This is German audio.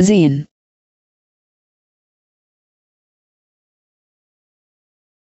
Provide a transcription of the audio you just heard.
Sehen.